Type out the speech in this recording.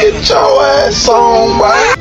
Get your ass on, boy.